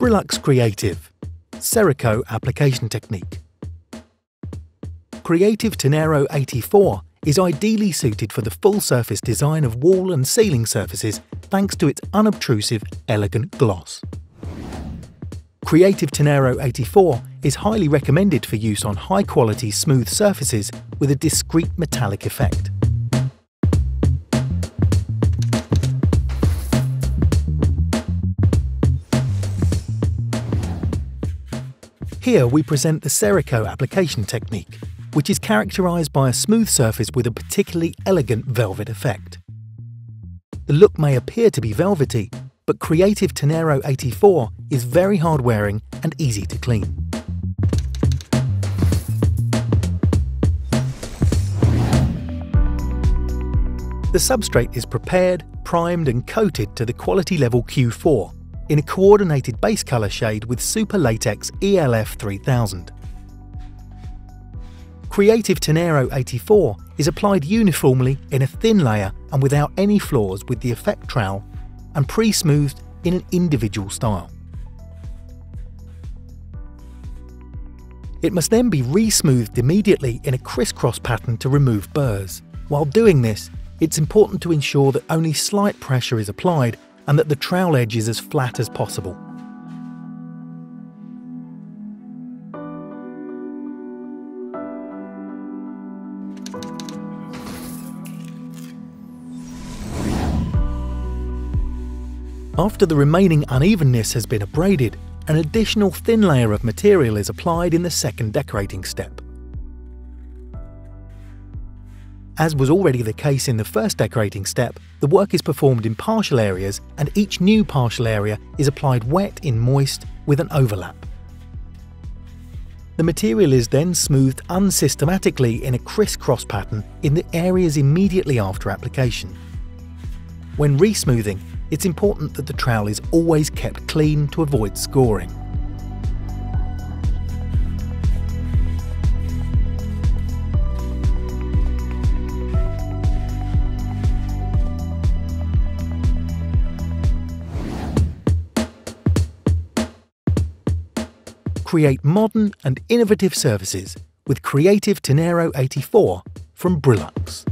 Brillux Creativ Serico Application Technique Creativ Tenero 84 is ideally suited for the full surface design of wall and ceiling surfaces thanks to its unobtrusive, elegant gloss. Creativ Tenero 84 is highly recommended for use on high quality smooth surfaces with a discreet metallic effect. Here we present the Serico application technique, which is characterised by a smooth surface with a particularly elegant velvet effect. The look may appear to be velvety, but Creativ Tenero 84 is very hard wearing and easy to clean. The substrate is prepared, primed and coated to the quality level Q4 in a coordinated base colour shade with Superlux ELF 3000. Creativ Tenero 84 is applied uniformly in a thin layer and without any flaws with the effect trowel and pre-smoothed in an individual style. It must then be re-smoothed immediately in a crisscross pattern to remove burrs. While doing this, it's important to ensure that only slight pressure is applied and that the trowel edge is as flat as possible. After the remaining unevenness has been abraded, an additional thin layer of material is applied in the second decorating step. As was already the case in the first decorating step, the work is performed in partial areas and each new partial area is applied wet in moist with an overlap. The material is then smoothed unsystematically in a crisscross pattern in the areas immediately after application. When resmoothing, it's important that the trowel is always kept clean to avoid scoring. Create modern and innovative services with Creativ Tenero 84 from Brillux.